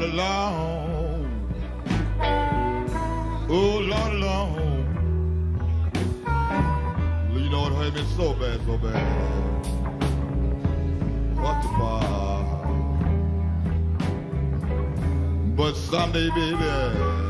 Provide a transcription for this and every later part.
Lord alone. Oh, Lord alone. You know it hurt me so bad, so bad. What the fuck? But someday, baby.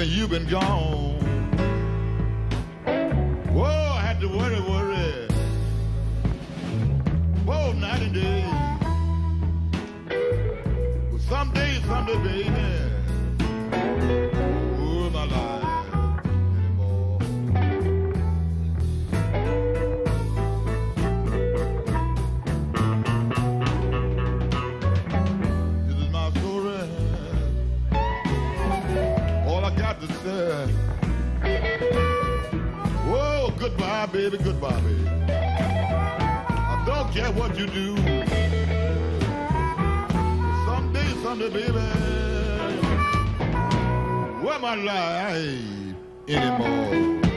since you've been gone. Whoa. Got to say. Whoa, goodbye, baby, goodbye, baby. I don't care what you do. Someday, someday, baby. Where my life anymore?